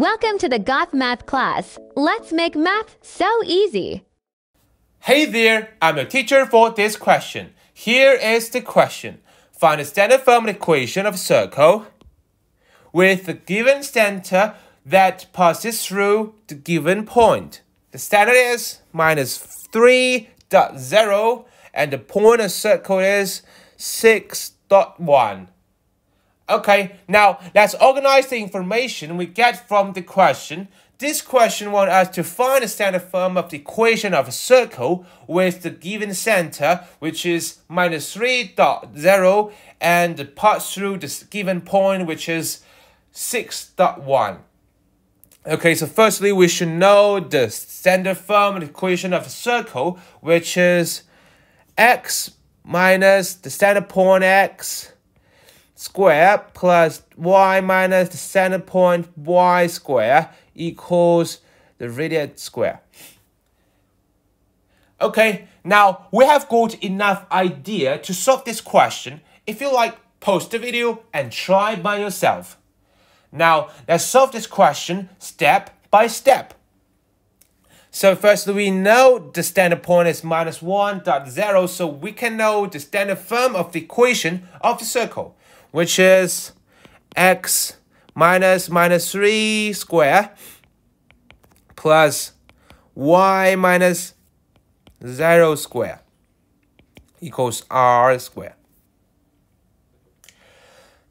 Welcome to the Gauth Math class. Let's make math so easy. Hey there, I'm your teacher for this question. Here is the question. Find the standard form equation of a circle with the given center that passes through the given point. The standard is minus 3.0 and the point of circle is 6.1. Okay, now let's organize the information we get from the question. This question wants us to find the standard form of the equation of a circle with the given center, which is minus 3.0, dot zero, and the pass through the given point, which is 6.1. Okay, so firstly, we should know the standard form of the equation of a circle, which is x minus the standard point x square plus y minus the center point y square equals the radius square. Okay, now we have got enough idea to solve this question. If you like, post the video and try by yourself. Now, let's solve this question step by step. So first we know the standard point is minus 1.0, so we can know the standard form of the equation of the circle which is x minus minus 3 square plus y minus 0 square equals r square.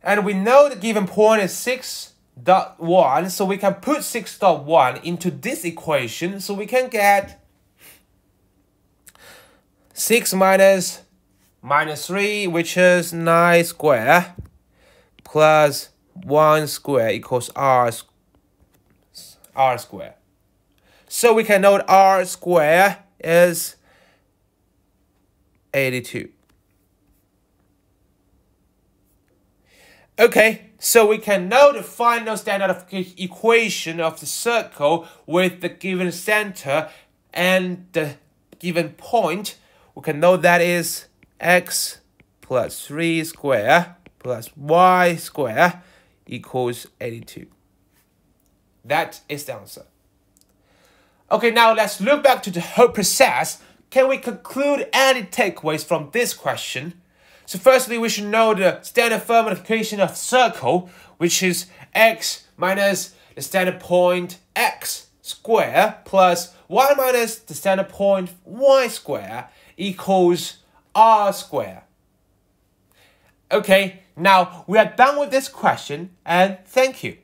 And we know the given point is 6.1, so we can put 6.1 into this equation, so we can get 6 minus minus 3, which is 9 square, plus 1 square equals r, r square. So we can note r square is 82. Okay, so we can know the final standard of equation of the circle with the given center and the given point. We can know that is x plus 3 square plus y square equals 82. That is the answer. Okay, now let's look back to the whole process. Can we conclude any takeaways from this question? So firstly, we should know the standard form of equation of circle, which is x minus the standard point x square plus y minus the standard point y square equals r square. Okay, now we are done with this question and thank you.